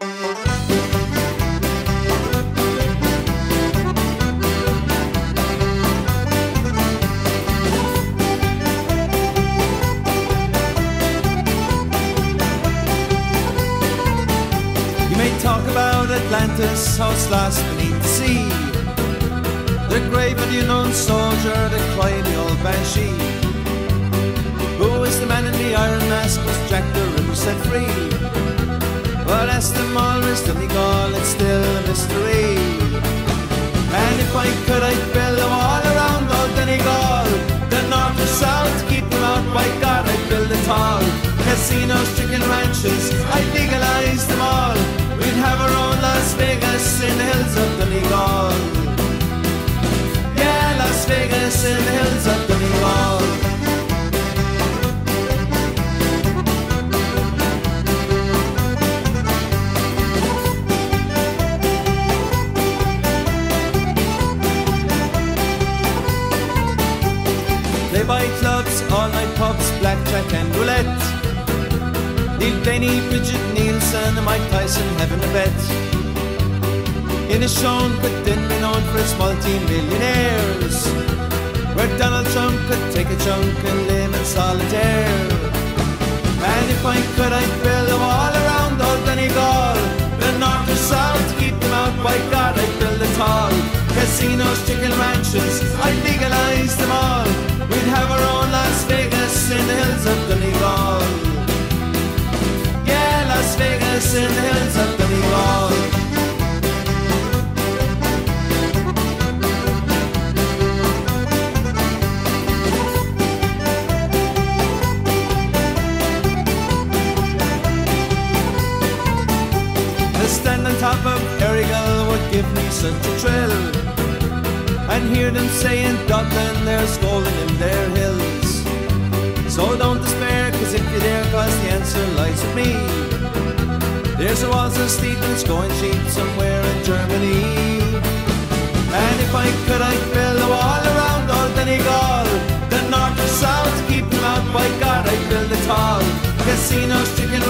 You may talk about Atlantis, how it's lost beneath the sea. The grave of the unknown soldier, the cry As the Malris to Donegal, it's still a mystery. And if I could, I'd build a wall around old Donegal. The north or south, keep them out, by God, I'd build it tall. Casinos, chicken ranches, I'd legalize them all. Buy clubs, all-night pubs, blackjack and roulette. Neil Denny, Brigitte Nielsen and Mike Tyson having a bet. Inishowen could then be known for its multi-millionaires. Where Donald Trump could take a chunk and live in solitaire. And if I could, I'd build a wall around old Donegal. The north or south, keep them out, by God, I'd build it tall. Casinos, chicken ranches, I'd legalize them all. A thrill. And hear them say in Dublin there's golden in their hills. So don't despair, cause if you dare, cause the answer lies with me. There's a walls of Stevens going cheap somewhere in Germany. And if I could, I'd build a wall around old Donegal. The north or south, keep them out, by God, I'd build it tall. Casinos, chicken